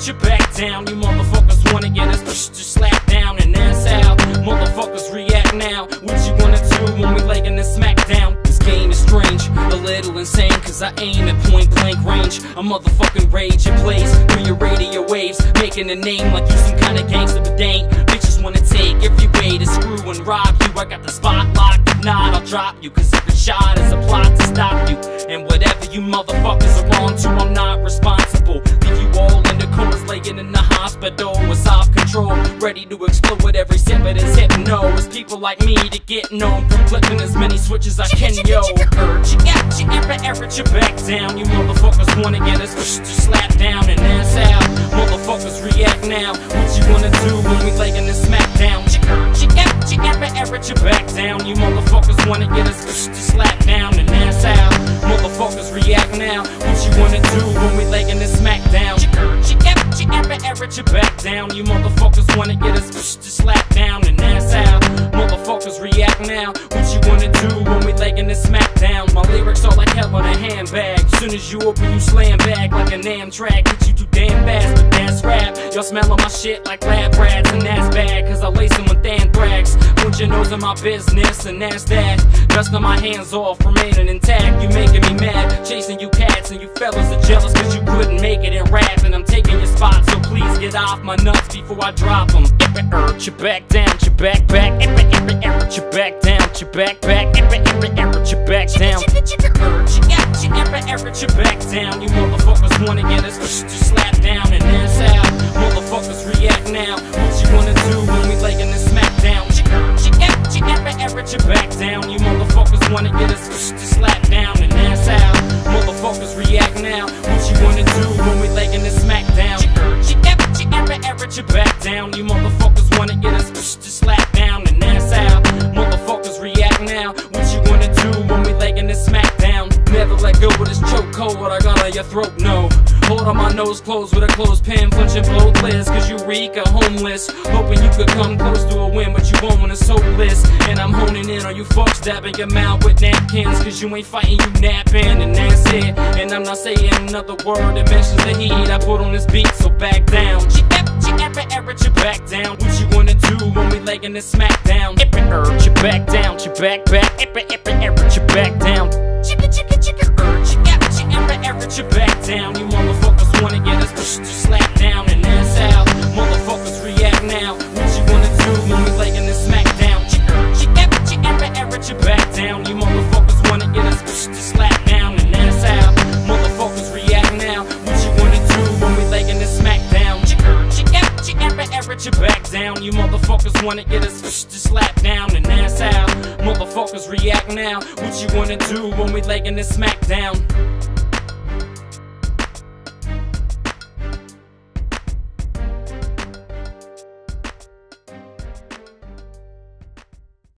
ever ever you back down. You motherfuckers wanna get us pushed to slap down and that's how motherfuckers react now. What you wanna do when we laying this smack down? This game is strange, a little insane, cause I aim at point blank range. A motherfucking rage it plays through your radio waves, making a name like you some kind of gangster, but ain't. Bitches wanna take every way to screw and rob you. I got the spot locked, if not, I'll drop you, cause every shot is a plot to stop you. And whatever you motherfuckers are on to, I'm not responsible. Ready to explode with every sip of this hypno. It's people like me to get known from flipping as many switches I can, yo. Urge, you got you ever, ever, you back down. You motherfuckers wanna get us to slap down, and that's how motherfuckers react now. What you wanna do when we laying this smack down? You got you ever, ever, you back down. You motherfuckers wanna get us to slap down, and that's how motherfuckers react now. What you wanna do when we laying this you ever, ever, back down. You motherfuckers wanna get us pushed to slap down, and that's how motherfuckers react now. What you wanna do when we laying this smack down? My lyrics are like hell in a handbag. Soon as you open, you slam back like an track. Hit you too damn fast, but that's rap. Y'all smelling my shit like lab rats, and that's bad, cause I lace them with anthrax. Put your nose in my business, and that's that. Dusting my hands off, remaining intact. You making me mad, chasing you cats, and you fellas are jealous cause you couldn't get off my nuts before I drop them. You back down, you back back. Every, every, every, you back down, you back back. Every, every, every, you back down. Chicka, chicka, urge, you got you every, every, you back down. You motherfuckers wanna get us to slap down, and that's how motherfuckers react now. Back down. You motherfuckers wanna get us pushed to slap down, and that's how motherfuckers react now. What you wanna do when we laying this smack down? Never let go with this chokehold what I got on your throat, no. Hold on my nose closed with a closed pen, punching both lids, cause you reek a homeless. Hoping you could come close to a win, but you won't hopeless. And I'm honing in on you fucks, dabbing your mouth with napkins, cause you ain't fighting, you napping, and that's it. And I'm not saying another word that mentions the heat I put on this beat, so back down. Ever, ever, ever, you back down. What you wanna do when we laying this smack down? Every urge, you back down, you back back, every, every, every, you back down. Chicka, chicka, chicka, urge, you ever, ever, you back down. You ever, ever, you back down. You motherfuckers wanna get us pushed to slap down, and that's how motherfuckers react now. What you wanna do when we laying this smack down?